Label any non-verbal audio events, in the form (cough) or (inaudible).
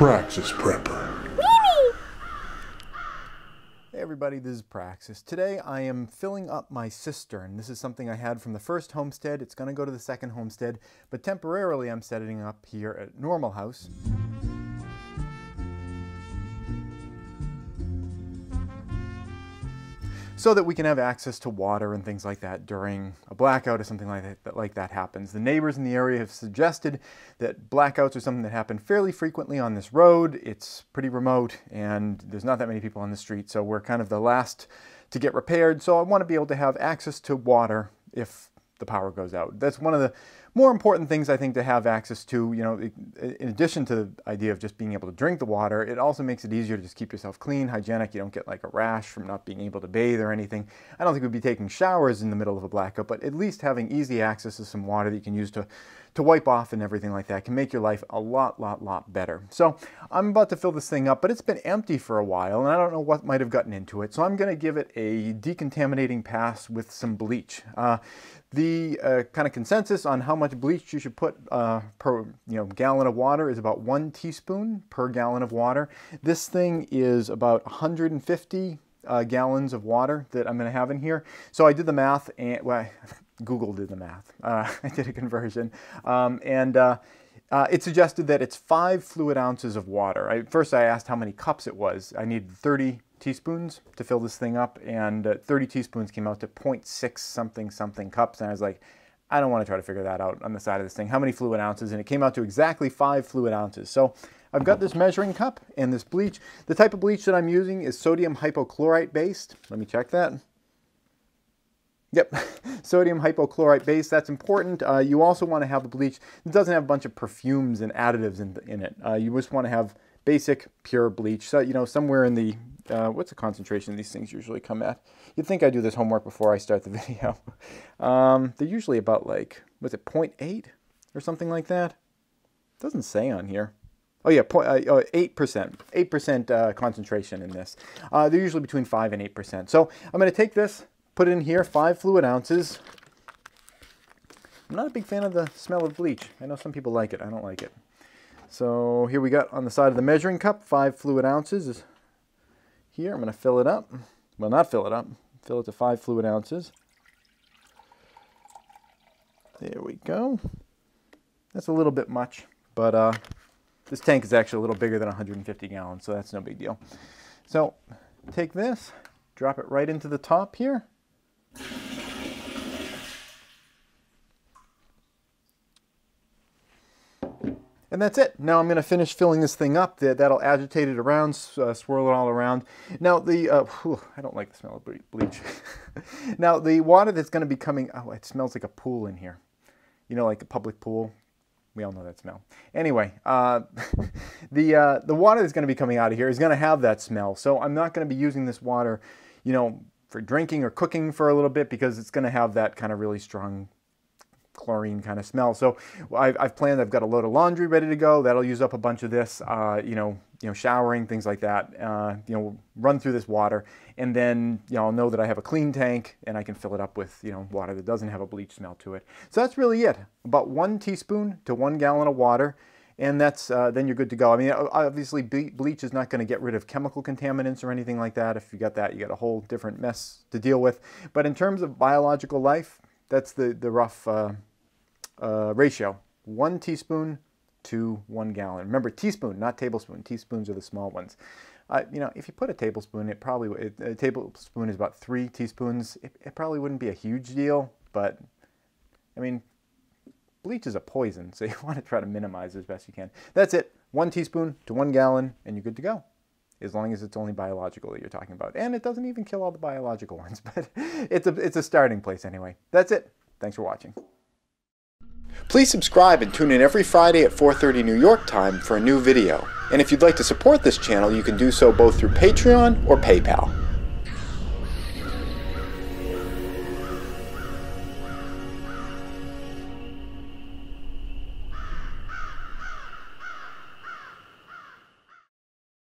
Praxis Prepper. Hey everybody, this is Praxis. Today I am filling up my cistern. This is something I had from the first homestead. It's going to go to the second homestead, but temporarily I'm setting up here at Normal House. So that we can have access to water and things like that during a blackout or something like that, like that happens. The neighbors in the area have suggested that blackouts are something that happen fairly frequently on this road. It's pretty remote and there's not that many people on the street, so we're kind of the last to get repaired. So I want to be able to have access to water if the power goes out. That's one of the more important things I think to have access to, you know, in addition to the idea of just being able to drink the water, it also makes it easier to just keep yourself clean, hygienic. You don't get like a rash from not being able to bathe or anything. I don't think we'd be taking showers in the middle of a blackout, but at least having easy access to some water that you can use to to wipe off and everything like that can make your life a lot, lot, lot better. So I'm about to fill this thing up, but it's been empty for a while and I don't know what might have gotten into it. So I'm going to give it a decontaminating pass with some bleach. Uh, the uh, kind of consensus on how much bleach you should put uh, per you know gallon of water is about one teaspoon per gallon of water. This thing is about 150 uh, gallons of water that I'm going to have in here. So I did the math, and well, (laughs) Google did the math. Uh, (laughs) I did a conversion, um, and uh, uh, it suggested that it's five fluid ounces of water. I, first, I asked how many cups it was. I needed 30 teaspoons to fill this thing up, and uh, 30 teaspoons came out to 0.6 something something cups, and I was like, I don't want to try to figure that out on the side of this thing. How many fluid ounces? And it came out to exactly five fluid ounces. So I've got this measuring cup and this bleach. The type of bleach that I'm using is sodium hypochlorite based. Let me check that. Yep, (laughs) sodium hypochlorite base, that's important. Uh, you also want to have the bleach that doesn't have a bunch of perfumes and additives in, in it. Uh, you just want to have basic, pure bleach. So, you know, somewhere in the uh, what's the concentration these things usually come at? You'd think I do this homework before I start the (laughs) video. Um, they're usually about like, was it 0.8 or something like that? Doesn't say on here. Oh yeah, point, uh, 8%, 8% uh, concentration in this. Uh, they're usually between 5 and 8%. So I'm going to take this, put it in here, 5 fluid ounces. I'm not a big fan of the smell of bleach. I know some people like it. I don't like it. So here we got on the side of the measuring cup, 5 fluid ounces here. I'm going to fill it up. Well, not fill it up. Fill it to five fluid ounces. There we go. That's a little bit much, but uh, this tank is actually a little bigger than 150 gallons, so that's no big deal. So take this, drop it right into the top here. And that's it. Now I'm going to finish filling this thing up. That'll agitate it around, uh, swirl it all around. Now the, uh, whew, I don't like the smell of bleach. (laughs) now the water that's going to be coming, oh, it smells like a pool in here. You know, like a public pool. We all know that smell. Anyway, uh, (laughs) the, uh, the water that's going to be coming out of here is going to have that smell. So I'm not going to be using this water, you know, for drinking or cooking for a little bit because it's going to have that kind of really strong chlorine kind of smell. So I've, I've, planned, I've got a load of laundry ready to go. That'll use up a bunch of this, uh, you know, you know, showering, things like that, uh, you know, run through this water. And then, you know, I'll know that I have a clean tank and I can fill it up with, you know, water that doesn't have a bleach smell to it. So that's really it. About one teaspoon to one gallon of water and that's uh, then you're good to go. I mean, obviously bleach is not going to get rid of chemical contaminants or anything like that. If you got that, you got a whole different mess to deal with. But in terms of biological life, that's the, the rough uh, uh, ratio. One teaspoon to one gallon. Remember, teaspoon, not tablespoon. Teaspoons are the small ones. Uh, you know, if you put a tablespoon, it probably, it, a tablespoon is about three teaspoons. It, it probably wouldn't be a huge deal, but I mean, bleach is a poison, so (laughs) you want to try to minimize as best you can. That's it. One teaspoon to one gallon, and you're good to go as long as it's only biological that you're talking about. And it doesn't even kill all the biological ones, (laughs) but it's a, it's a starting place anyway. That's it. Thanks for watching. Please subscribe and tune in every Friday at 4.30 New York time for a new video. And if you'd like to support this channel, you can do so both through Patreon or PayPal.